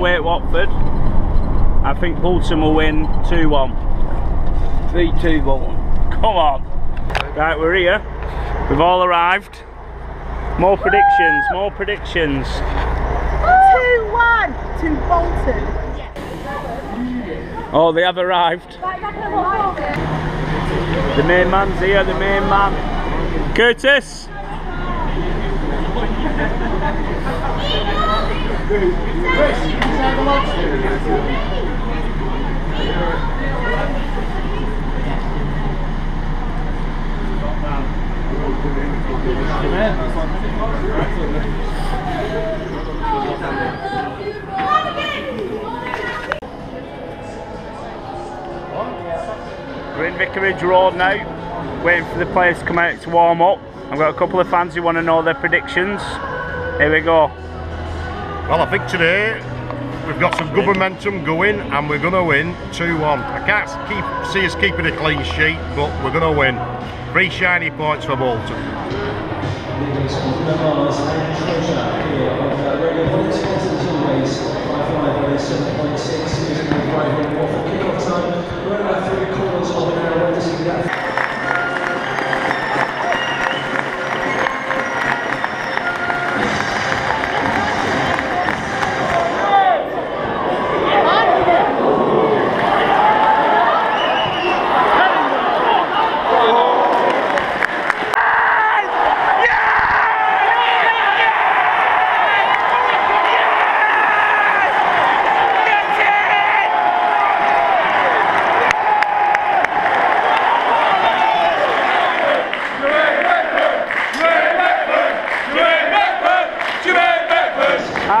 away at Watford. I think Bolton will win 2-1. 3-2 Bolton. Come on. Right, we're here. We've all arrived. More predictions, more predictions. 2-1 to Bolton. Oh, they have arrived. The main man's here, the main man. Curtis! We're in Vicarage Road now, waiting for the players to come out to warm up. I've got a couple of fans who want to know their predictions. Here we go. Well, I think today we've got some good momentum going and we're going to win 2-1. I can't keep, see us keeping a clean sheet, but we're going to win. Three shiny points for Bolton.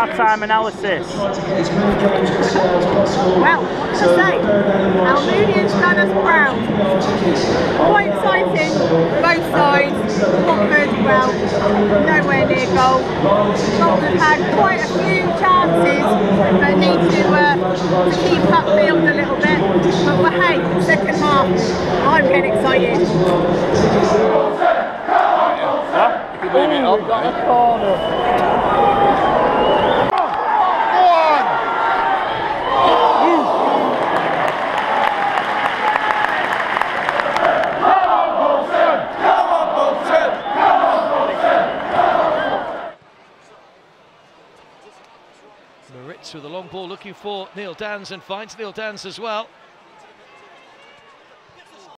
Half-time analysis. Well, what can I say? Almunia's done us proud. Quite exciting, both sides. Watford, well, nowhere near goal. Bolton have had quite a few chances, but need to, uh, to keep up field a little bit. But well, hey, second half, I'm getting excited. Ooh, we got a corner. With a long ball looking for Neil Danns and finds Neil Danns as well.